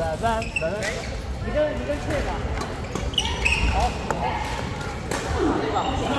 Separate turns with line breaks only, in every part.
三人，你跟你跟去吧。好，好好？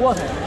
过去。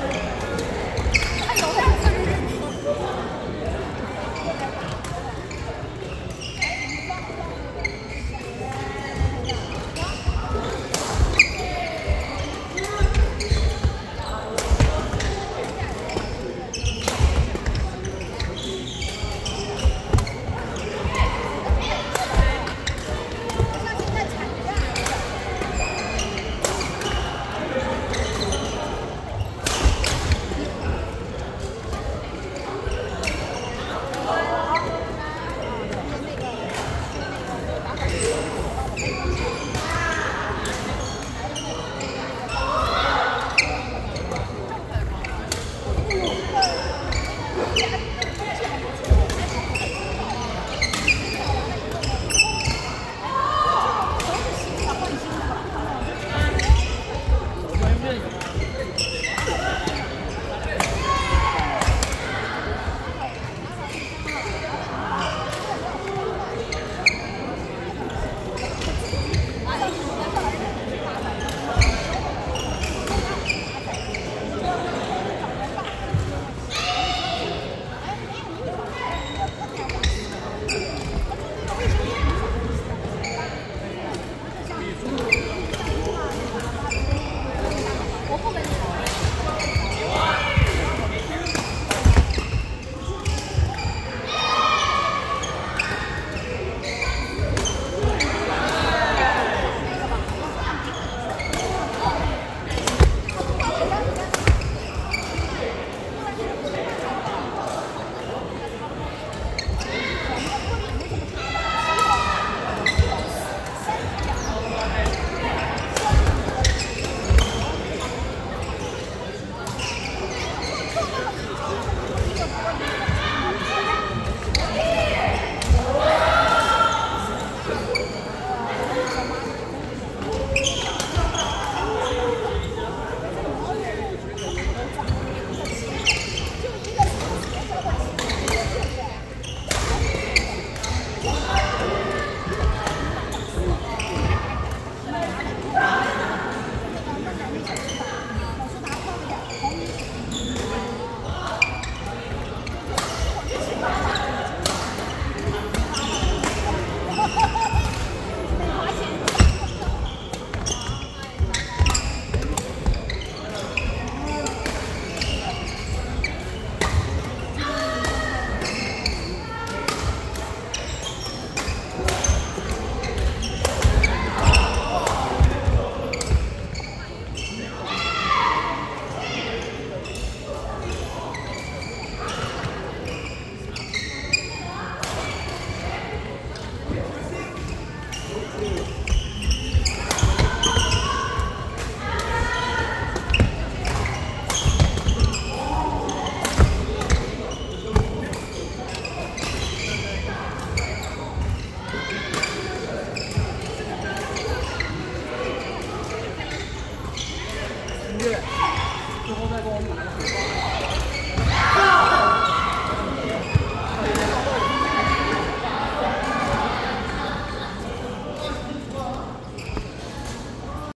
먹으면